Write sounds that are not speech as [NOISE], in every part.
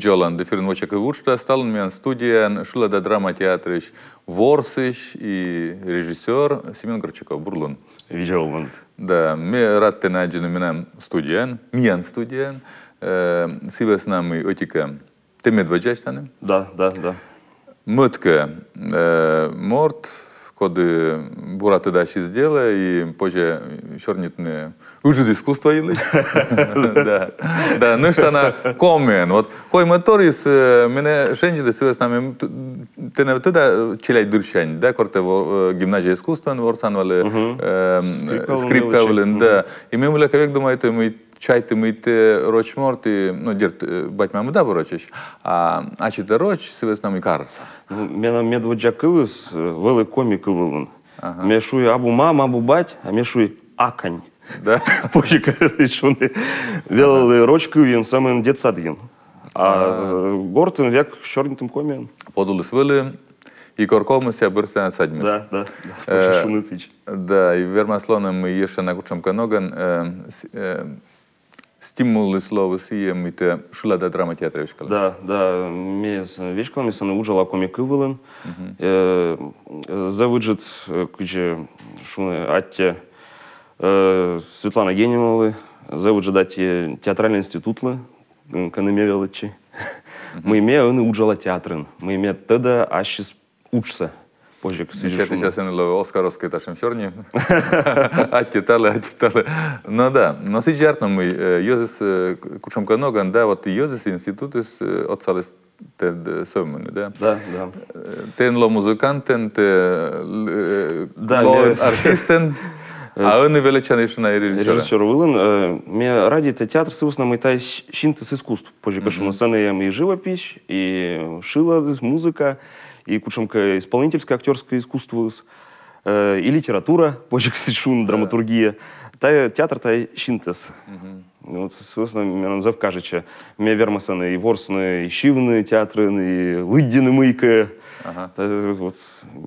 Виджолан, де фирн вочек вучта, стал мен студия, шула да драма театрыш, ворсыш и режиссер Семен Горчаков, Бурлун. Виджоланд. Да, ми рад те наджену менам студиян, миян студиян, сивес нами отика темед ваджаштаны. Да, да, да. Мытка морт, коды бураты даши сдела, и позже чернитные уже искусство или? [LAUGHS] Да, да, ну что она комен. Вот кой моторис, мене женщины сивес нами, ты не туда челяй дыршань, да, корте гимназия искусства, ворсан вали скрипка вали, да. И мы муля кавек думаете, мы чайте мийте роч морти, ну, дірт, бать маму да борочиш, а ачите роч, сивес нам і карса. Ну, Мене медводжа кивис, вели комік вилен. Мешує або мам, або бать, а мешує акань. Да? [LAUGHS] Позже кажуть, що вони вели рочку, він саме дитсад він. А Гортен як чорним комієм. Подулис вили, і коркомуся бирся садьмис. Да, да, да. Позже шуницич. Да, і вермаслоном ми є ще на кучам каноган, стимули слово сіє мите шула да драма театрівська. Да, да, ми з вічками се научила коміки вилен. За виджет, куче шуне атте Світлана Генімовли, за виджет дати театральний інститутлы, канеме величі. Ми іме вони уджала театрин. Ми іме тоді аж учся. Позже Сейчас ты сейчас инло Оскаровской ташем черни. Аттитали, [LAUGHS] аттитали. Ну да, но сейчас мы Йозис кучам каноган, да, вот Йозис институт из отцалис те сövmünü, да? Да, да. Тен ло музыкантен, те ло я- артистен, а он и величаный шуна и режиссера. Режиссер Вилен. Мне ради это театр сивосна ми та синтез искусств. Позже кажу, на сцене я и живопись, и шила, музыка, и кучемка исполнительское актерское искусство, э, и литература, [LAUGHS] позже шун, драматургия. Та театр та синтез. Вот, собственно, мене завкажече. Мне вермасаны и ворсны, и шивны театры, и лыддины мыйка. Ага. Та, вот,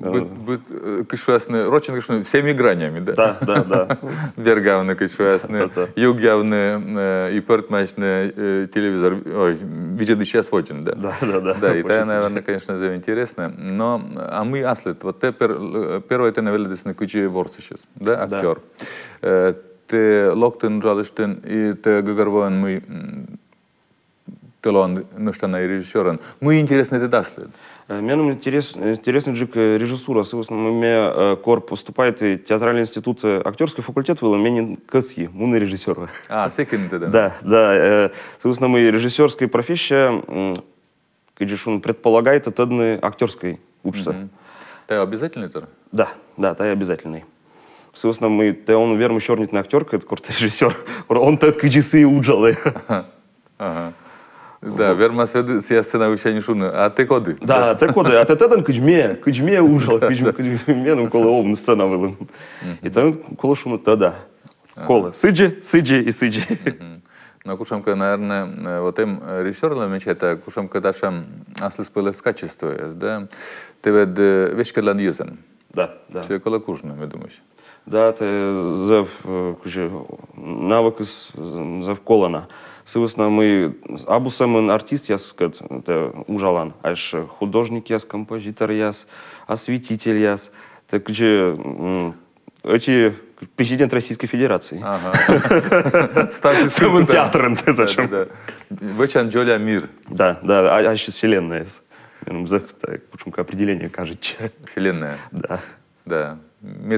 э, Быт, быт, кышуасны, рочин кышуасны всеми гранями, да? да, да, да. [LAUGHS] Бергавны кышуасны, [LAUGHS] югявны, и портмачны телевизор, ой, видят сейчас своден, да? Да, да, да. Да, и Очень это, наверное, конечно, интересно. Но, а мы аслет, вот те пер, первое это навеледес на куче ворсы сейчас, да, Да. Те локтен жалыштен, и те гагарвоен мы м, телон нуштана и режиссерен. Мы интересно это даслет. Мне интерес, интересный джик режиссура. Собственно, мне кор поступает и театральный институт актерский факультет был, мне каски, муны режиссера. А, секин это, да? Да, да. Собственно, мы режиссерская профессия, он предполагает одной актерской учится. Те обязательно это? Да, да, та и обязательный. Собственно, мы, те он верно чернит на актерка, это корт режиссер. Он тот кджисы уджалы. Ага. Да, верма сия сцена вещания шуна. А ты коды? Да, те коди, а те теден кджме, кджме ужал, кджме, ну коло овну сцена вилин. І там коло шуну тода. Коло, сиджи, сиджи і сиджи. Но кушамка, наверное, вот им режиссер мечета, кушамка дашам асли спылы с качества, да? Ты вед вещка для ньюзен. Да, да. Все коло кужно, я думаю. Да, те зав, каже, навик зав колона. Сивосна ми, або саме артист, я скажу, те ужалан, аж художник яс, композитор яс, осветитель яс. Так же, эти президент Российской Федерации. Ага. [LAUGHS] Самым театром, ты зачем? Вычан Джоля Мир. Да, да, а, а сейчас вселенная. М, за- Так, почему определение кажется. Вселенная. Да. Да.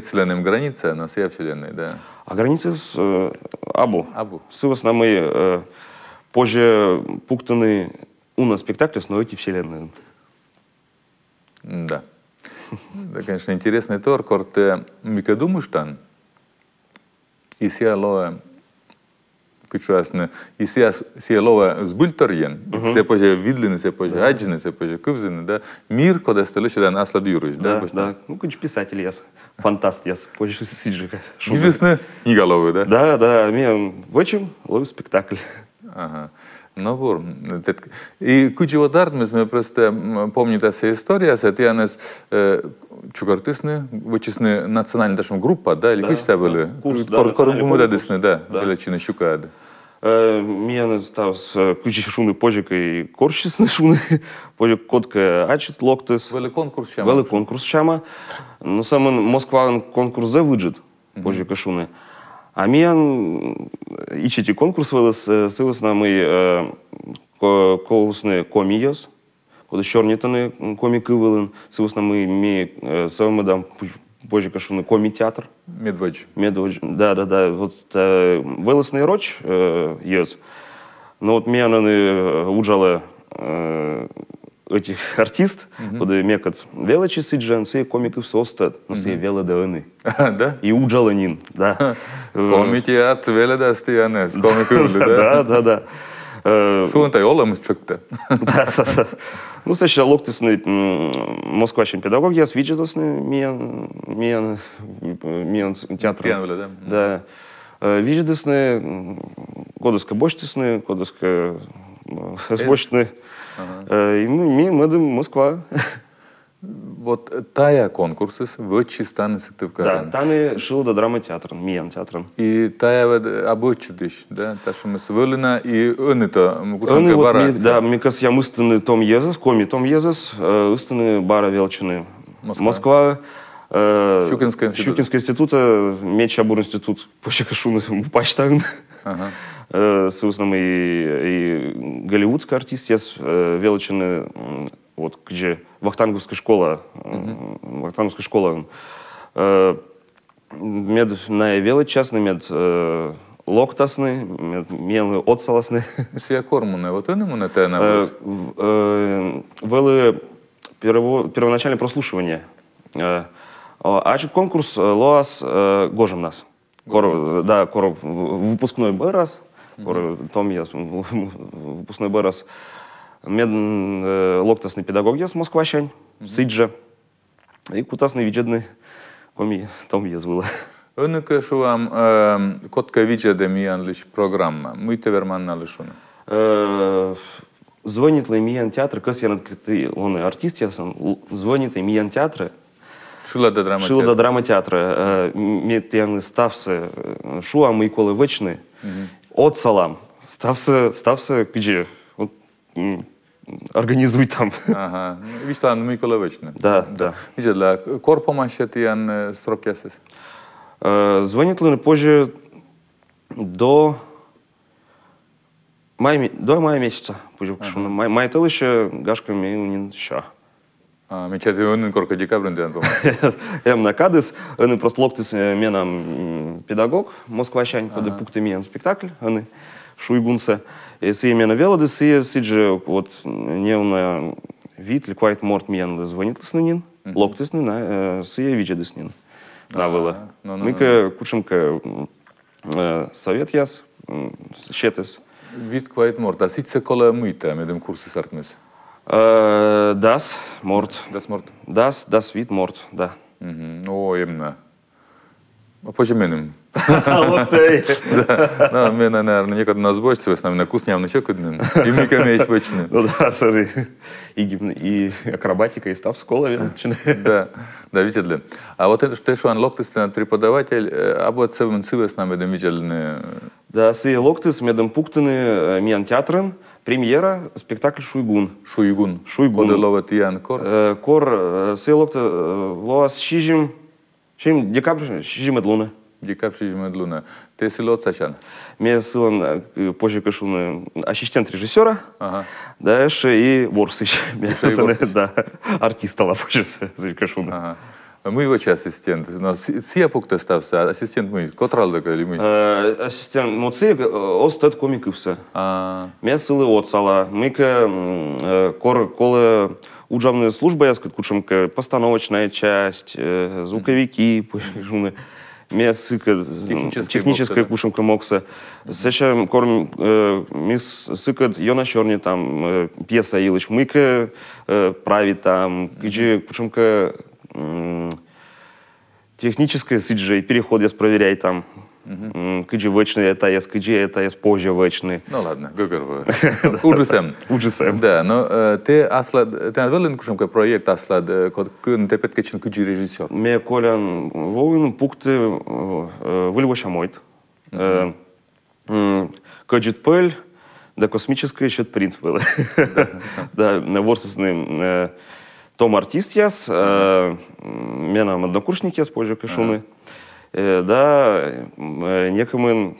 Вселенной граница, но сия вселенной, да. А границы с э, Абу. Абу. Сывас на мы э, позже пуктаны у нас спектакль с эти вселенные. Да. Да, конечно, интересный тор, корте мика думаешь там, и сия лоа, кучуасне, и сия, сия лоа збульторьен, се поже видлины, се поже аджины, се поже кывзины, да, мир, когда стелыше дан аслад юруш, да, Да, да. Ну, конечно, писатель яс. Фантаст яс. Позже сиджика. Известно, не головы, да? Да, да, мне в чем ловлю спектакль. Ага. Ну, вор. Тет- И куча вот арт, мы сме просто м, помню та вся история, с этой анес чугартысны, вычисны национальная даже группа, да, или Да, куча та да. были? Курс, да, Кор- национальный Коргуму да конкурс. дысны, да, Да. величина щука. да. Е, Міян став з ключі шуни пожика і корчисні шуни, [LAUGHS] пожик котка ачит локтис. Вели конкурс ще Вели конкурс чама. Ну саме Москва конкурс зе виджит пожика шуни. А міян ічі конкурс велес силес на ми е, ко- колесне коміяс. Коли чорнітани коміки велен, силес на ми мі е, саме дам пожика шуни комі-театр. Медведь. Медведь, да, да, да. Вот э, велесний роч э, єс. Ну от мене не уджали э, этих артист, коли мекат величі сиджан, це коміки все остат, ну це веле [LAUGHS] девини. Да? І уджали нін, да. Комитет веледästi jänes, komikulle, да? Да, да, да. Э, Suunta ei olemas çıktı. Да, да, да. Ну, це ще локтисний москвачен педагог, я свідчитосний міян, міян, міян театр. Pian öyle değil mi? Да. Э, Виждесны, кодоска бочтесны, кодоска сбочтны. И мы, мы, мы, Москва. Вот tая konkursis võttis tänne Да, sektivkaren. таны шил до драма театр, миян театр. И tая ved обучидиш, да, та что мы свылина и вот, ми, барат. да, мне кажется, я мыстаны Том Езес, коми Том Езес, ыстаны бара велчины. Москва. Э, Щукинский институт. Щукинский институт, э, Меч Абур институт, Пощекашуны, Паштагн. Ага. Э, Собственно, и, и голливудский артист, я э, величины, м, вот где Вахтанговская школа, м, Вахтанговская школа, э, мед на велич частный, мед э, локтасный, мед мелы отсаласный. Siia [LAUGHS] kormune, вот õnnemune tõenä Э, в- э, Вели перво- первоначальное прослушивание. Э, А чуть конкурс э, Лоас э, Гожем нас. Коро, да, коро в- выпускной Б раз, коро Том я выпускной Б раз. Мед э, локтасный педагог я с Москващань, Сиджа. И кутасный виджедный коми Том я звыла. Õnneke suam äh, kotka vidjade mianlish programma, muite vermanna lishuna. Э, Звонит ли Миян театр, кас я ты он артист, я сам звонит ли Миян театр, Шила да драма. Шила до драма театра, мітяни стався, е, шуа ми коли вечни, от салам, стався, стався, где, от, организуй там. Ага. Vistaan Mikula Večne. Да, да. Vidjela, korpomašet ian srok jäses. Э, Звонит ли позже до ме- до мая месяца, позже, ага. май, май тылыще гашками унин ща. Мечети õnnen korka dikabrin tean pomas. Ем на кадис, они просто локтис менам м, педагог, москващань, коли пукти мен спектакль, они шуйгунсе. И си имена велодис, и сидже вот не на вид, ли квайт морт мен звонит лиснинин, локтис не на, э, си я виджа диснин. На вела. ну, ну, Мы-ка кучемка э, совет яс, м, щетес. Vit kvait mort, a sit se kole muite med dem kursi sartmis. Э, Das, морт. Das mort. Das, das вид морт, да. О, именно. А позже менем. Локтей. Да, мене, наверное, никогда на сбочце, с нами на кусням на чекуднем. И Мика меч вечный. Ну да, смотри, и, гимн, и акробатика, и став величины. Да, да, видели. А вот это, что он локтистый преподаватель, а вот севен сивес нам это видели. Да, си локтис, медом пуктыны, миян театрын, премьера, спектакль Шуйгун. Шуйгун. Шуйгун. Коды ловят Ян Кор. Э, Кор, э, си локты, э, лоас шижим, шижим декабрь, шижим эдлуны. Дикап шижмет луна. Ты силот сачан. Мне сылан э, позже кашуны ассистент режиссера, Ага. дальше и Ворсыч. Да, [LAUGHS] артист стала позже с кашуны. Ага. Мы его ассистент. Но сия пукта стався, ассистент мы. Котралдaka или мы? Э, Ассистент, ну ци, остат комикывся. А, Мен сили от сала. Мика кор коле уджавная служба, я скажу, кучемка постановочная часть, э, звуковики, [LAUGHS] жуны. Мне сыка Техническая техническая мокса. Сеча корм мис сыкат йона чорни там э, пьеса илыч. Мика э, прави там, где кучемка м, техническая сиджей, переход я проверяй там. Кыджи вечный это я, кыджи это я позже вечный. ну ладно, гогор. [LAUGHS] Ужасем. Ужасем. Да, но э, ты асла, ты надвелен кушемка проект асла, код кын те петкечин кыджи режиссер. Ме колян вовин пукты выльвоща мойт. Э, Коджит Пель, да космическая счет принц был. Да, [LAUGHS] ворсусный том артист яс, менам однокурсник яс позже кашуны. Да, некомен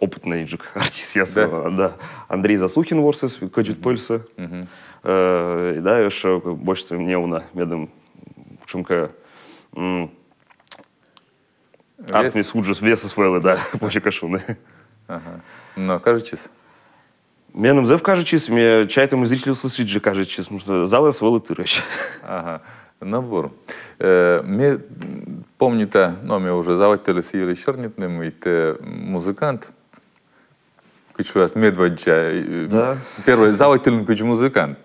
опытный джик [LAUGHS] артист яс, да. Андрей Засухин ворсус, Коджит Пельса. Да, еще больше мне уна, медом, чумка, Артмис уджус веса свели, да, [LAUGHS] позже кашуны. Ага. Но кажучись. Меном зев кажучись, мне чайтам зрителю слышит кажучись, потому что залы свели тырыч. [LAUGHS] Ага. Набор. Мне помните, ну, мне уже заводили сили чернитным, и те музыкант, Кучу раз медведча. Да. Первый заводитель куч музыкант.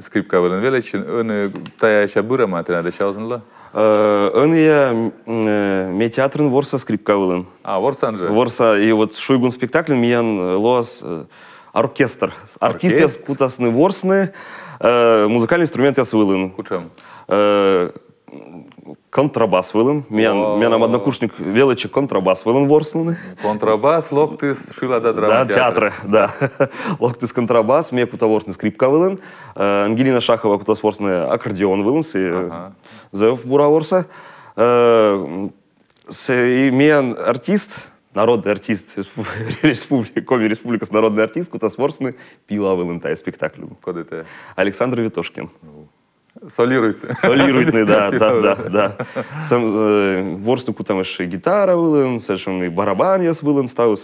Скрипка вален величин. Он тая ща быра матина да щаузынла. Ön я ме театрын ворса скрипка вылын. А, ворсан же. Ворса, и вот шуйгун спектакль миян лос оркестр. Артист я Оркестр? кутасны ворсны, музыкальный инструмент я свылын. Кучем. Контрабас вылын. Миян, О. миянам однокурсник величи контрабас вылын ворсны. Контрабас, локтис, шила да драма Да, театры, да. [LAUGHS] Локтис контрабас, мне кутаворсны скрипка вылын. Ангелина Шахова кутасворсны аккордеон вылын, си Ага. зев бура ворса. С и миян артист, народный артист [LAUGHS] республики, Коми республика с народный артист, кутасворсны пила вылын тай спектакль. Коли те. Александр Витошкин. Солируйте. Солируйтный, да, [LAUGHS] да, да, да. Сам э, ворстуку там еще гитара вылын, совершенно и барабан я вылын ставил.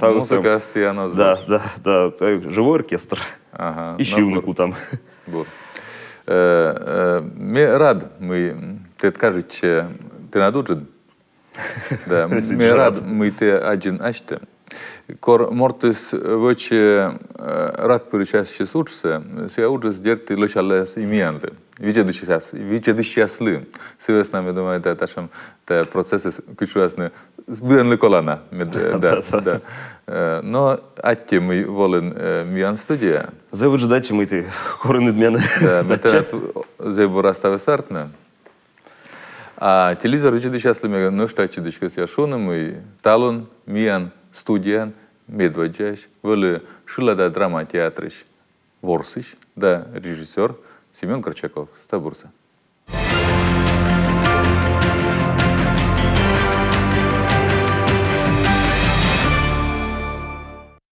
Музика стіяно Да, да, да, так, живой оркестр. Ага. І щівнику там. Бур. Е, е, Ми рад, ми, ти кажуть, че ти надуджен. Да, [LAUGHS] ми Сидиш рад, рад. ми те аджин ачте. Кор мортис воче рад перечас ще сучсе, се уджес дерти лошалес іміянли. Віче дичас, віче дичасли. Сивес нам, я думаю, те ташам те процеси кучуасне збирен колана. Да, [LAUGHS] да. Е, Но атті ми волен міян студія. Зевич дачі ми ти [LAUGHS] корени мене. Да, метерат зебора ставе сартне. А телевизор үчүдүш аслымега нышта үчүдүшкөс яшуным и талон миян студиян медваджаш вылы шылада драма театрыш ворсыш да режиссер Семен Корчаков стабурса.